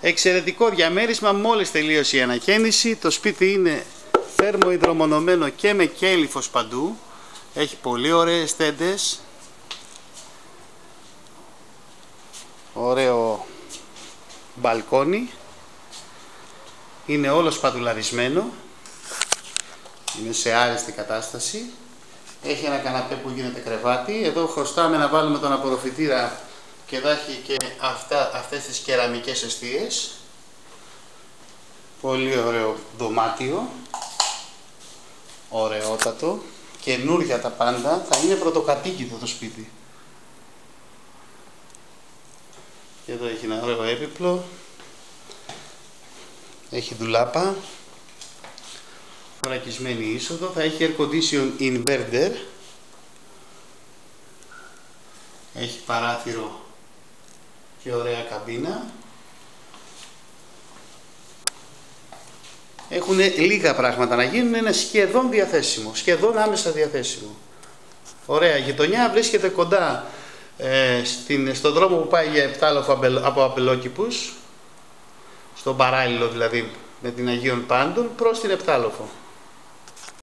Εξαιρετικό διαμέρισμα, μόλις τελείωσε η ανακαίνιση. Το σπίτι είναι θέρμο υδρομονωμένο και με κέλυφος παντού. Έχει πολύ ωραίες τέντες. Ωραίο μπαλκόνι. Είναι όλος σπατουλαρισμένο. Είναι σε άριστη κατάσταση. Έχει ένα καναπέ που γίνεται κρεβάτι. Εδώ χρωστάμε να βάλουμε τον απορροφητήρα και εδώ έχει και αυτά, αυτές τις κεραμικές αιστείες. Πολύ ωραίο δωμάτιο. Ωραιότατο. Καινούρια τα πάντα. Θα είναι πρωτοκατοίκητο το σπίτι. Και εδώ έχει ένα ωραίο έπιπλο. Έχει δουλάπα. Φρακισμένη είσοδο. Θα έχει air condition inverter. Έχει παράθυρο και ωραία καμπίνα. Έχουν λίγα πράγματα να γίνουν, είναι σχεδόν διαθέσιμο, σχεδόν άμεσα διαθέσιμο. Ωραία γειτονιά, βρίσκεται κοντά ε, στην, στον δρόμο που πάει για Επτάλοφο από Απελόκηπους, στον παράλληλο δηλαδή με την Αγίων Πάντων, προς την Επτάλοφο.